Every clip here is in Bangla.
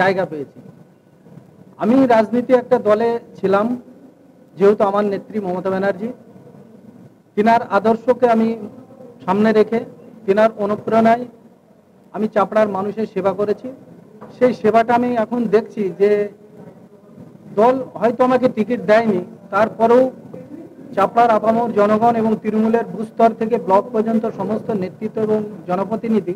জায়গা পেয়েছি। আমি রাজনীতি একটা দলে ছিলাম, যেহেতু আমার নেত্রী মমতা ব্যানার্জি। তিনার আদর্শকে আমি সামনে রেখে, তিনার অনুপ্রেরণায় আমি চাপড়ার মানুষের সেবা করেছি। সেই সেবাটা আমি এখন দেখছি যে দল হয়তো আমাকে টিকিট দেয়নি, তারপরেও চাপড়ার আপামর জনগণ এবং তৃণমূলের ভূস্তর থেকে ব্লক পর্যন্ত সমস্ত নেতৃত্ব এবং জনপ্রতিনিধি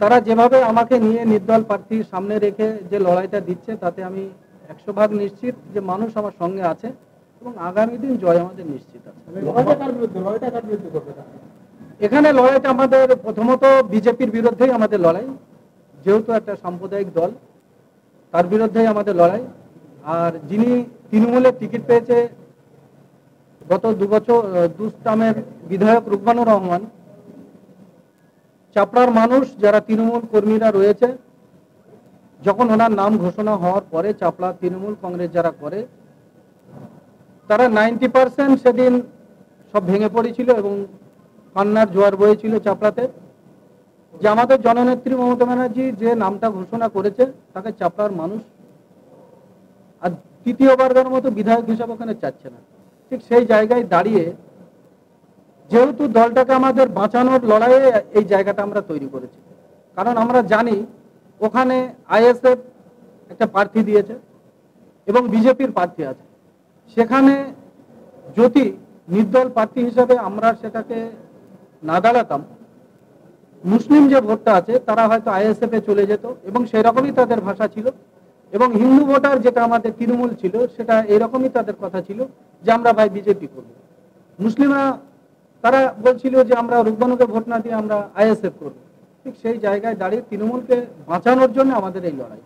তারা যেভাবে আমাকে নিয়ে নির্দল প্রার্থীর সামনে রেখে যে লড়াইটা দিচ্ছে তাতে আমি একশো ভাগ নিশ্চিত যে মানুষ আমার সঙ্গে আছে এবং আগামী দিন জয় আমাদের নিশ্চিত আছে। তারা? এখানে লড়াইটা আমাদের প্রথমত বিজেপির বিরুদ্ধেই আমাদের লড়াই যেহেতু একটা সাম্প্রদায়িক দল তার বিরুদ্ধেই আমাদের লড়াই। আর যিনি তৃণমূলের টিকিট পেয়েছে গত দু বছর দুষ্টামের বিধায়ক রুকমানুর রহমান চাপড়ার মানুষ যারা তৃণমূল কর্মীরা রয়েছে, যখন ওনার নাম ঘোষণা হওয়ার পরে চাপড়া তৃণমূল কংগ্রেস যারা করে, তারা নাইনটি পার্সেন্ট সেদিন সব ভেঙে পড়েছিল এবং কান্নার জোয়ার বয়েছিল চাপড়াতে। যে আমাদের জননেত্রী মমতা ব্যানার্জি যে নামটা ঘোষণা করেছে, তাকে চাপড়ার মানুষ আর তৃতীয়বারের মতো বিধায়ক হিসাবে ওখানে চাচ্ছে না। ঠিক সেই জায়গায় দাঁড়িয়ে যেহেতু দলটাকে আমাদের বাঁচানোর লড়াইয়ে এই জায়গাটা আমরা তৈরি করেছি। কারণ আমরা জানি ওখানে আইএসএফ একটা প্রার্থী দিয়েছে এবং বিজেপির প্রার্থী আছে। সেখানে যদি নির্দল প্রার্থী হিসাবে আমরা সেটাকে না দাঁড়াতাম, মুসলিম যে ভোটটা আছে তারা হয়তো আইএসএফ চলে যেত এবং সেরকমই তাদের ভাষা ছিল এবং হিন্দু ভোটার যেটা আমাদের তৃণমূল ছিল সেটা এরকমই তাদের কথা ছিল যে আমরা ভাই বিজেপি করব। মুসলিমরা তারা বলছিল যে আমরা রুকবানুকে ভোট না দিয়ে আমরা আইএসএফ করব। ঠিক সেই জায়গায় দাঁড়িয়ে তৃণমূলকে বাঁচানোর জন্য আমাদের এই লড়াই।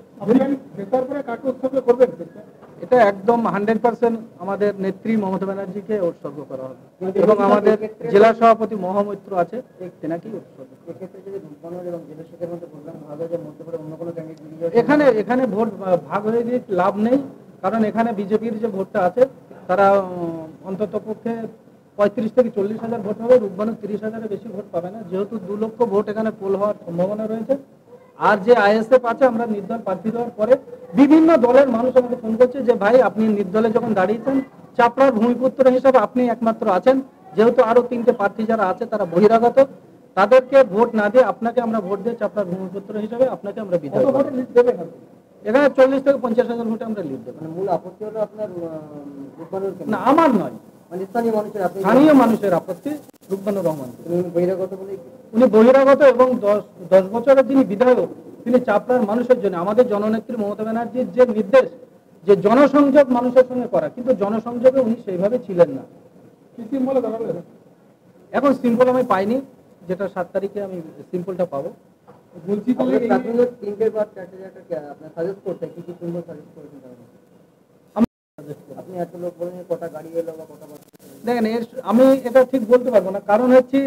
এটা একদম হান্ড্রেড পার্সেন্ট আমাদের নেত্রী মমতা ব্যানার্জিকে উৎসর্গ করা হবে। এবং আমাদের জেলা সভাপতি মহামৈত্র আছে তেনাকেই উৎসর্গ এখানে এখানে ভোট ভাগ হয়ে গিয়ে লাভ নেই। কারণ এখানে বিজেপির যে ভোটটা আছে তারা অন্তত পক্ষে পঁয়ত্রিশ থেকে চল্লিশ হাজার ভোট হবে রূপবানু তিরিশ হাজারের বেশি ভোট পাবে না। যেহেতু দু লক্ষ ভোট এখানে পোল হওয়ার সম্ভাবনা রয়েছে। আর যে আইএসএফ আছে আমরা নির্দল প্রার্থী দেওয়ার পরে বিভিন্ন দলের মানুষ আমাকে ফোন করছে যে ভাই আপনি নির্দলে যখন দাঁড়িয়েছেন চাপড়ার ভূমিপুত্র হিসাবে আপনি একমাত্র আছেন। যেহেতু আরও তিনটে প্রার্থী যারা আছে তারা বহিরাগত। তাদেরকে ভোট না দিয়ে আপনাকে আমরা ভোট দিয়ে চাপড়ার ভূমিপুত্র হিসাবে আপনাকে আমরা বিদায় এখানে? চল্লিশ থেকে পঞ্চাশ হাজার ভোটে আমরা লিড দেবো। মানে মূল আপত্তি হলো আপনার না আমার নয়। স্থানীয় মানুষের আপনি স্থানীয় মানুষের আপত্তি রূপবানুর রহমান। উনি বহিরাগত বলে উনি বহিরাগত এবং দশ দশ বছরের যিনি বিধায়ক তিনি চাপড়ার মানুষের জন্য আমাদের জননেত্রী মমতা ব্যানার্জির যে নির্দেশ যে জনসংযোগ মানুষের সঙ্গে করা কিন্তু জনসংযোগে উনি সেইভাবে ছিলেন না। কি এখন সিম্পল আমি পাইনি যেটা সাত তারিখে আমি সিম্পলটা পাবো। বলছি এই- পর চারটে চারটে আপনার সাজেস্ট করতে কি কি সুন্দর সাজেস্ট করেছেন দেখেন এর আমি এটা ঠিক বলতে পারব না। কারণ হচ্ছে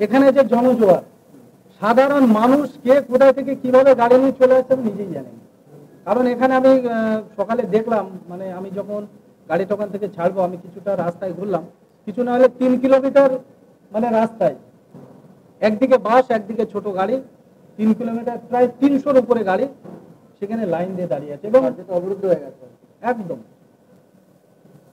এখানে যে জনজোয়ার সাধারণ মানুষ কে কোথায় থেকে কীভাবে গাড়ি নিয়ে চলে আসছে আমি নিজেই জানি কারণ এখানে আমি সকালে দেখলাম মানে আমি যখন গাড়ি টোকান থেকে ছাড়বো আমি কিছুটা রাস্তায় ঘুরলাম। কিছু না হলে তিন কিলোমিটার মানে রাস্তায়। একদিকে বাস একদিকে ছোট গাড়ি। তিন কিলোমিটার প্রায় তিনশোর উপরে গাড়ি সেখানে লাইন দিয়ে দাঁড়িয়ে আছে। এবং অবরুদ্ধ হয়ে গেছে। একদম।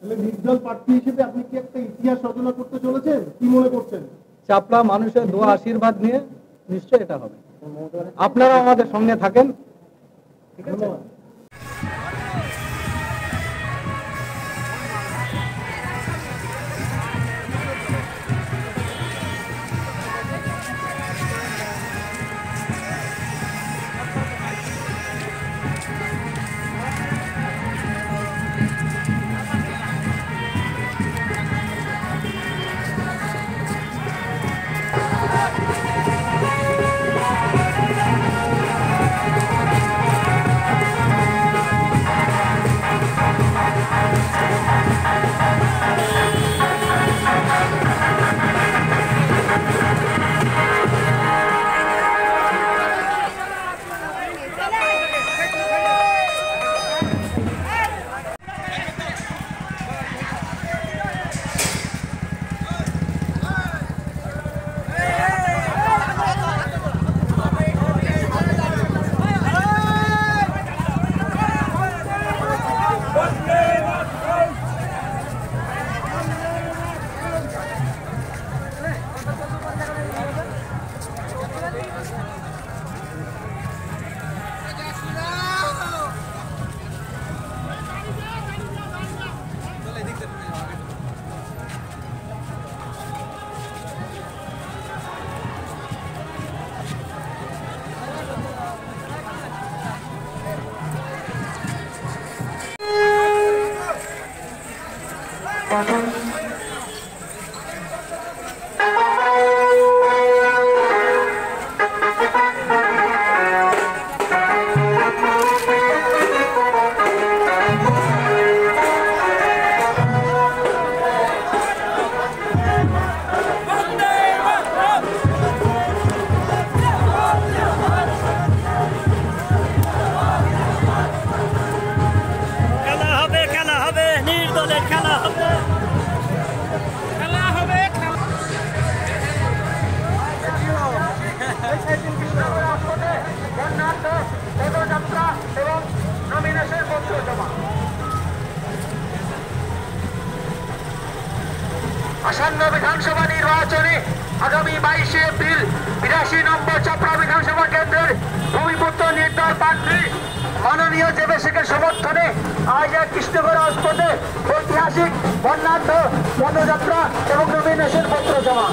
নির্দল প্রার্থী হিসেবে আপনি কি একটা ইতিহাস রচনা করতে চলেছেন? কি মনে করছেন? চাপড়া মানুষের দোয়া আশীর্বাদ নিয়ে নিশ্চয় এটা হবে। আপনারা আমাদের সঙ্গে থাকেন। ঠিক আছে আসন্ন বিধানসভা নির্বাচনে আগামী বাইশে এপ্রিল বিরাশি নম্বর চাপড়া বিধানসভা কেন্দ্রের ভূমিপুত্র নির্দল প্রার্থী মাননীয় দেবেশেখের সমর্থনে আজ এক কৃষ্ণগড় হাসপাতালে ঐতিহাসিক বর্ণাঢ্য পদযাত্রা এবং নবীন পত্র জমা।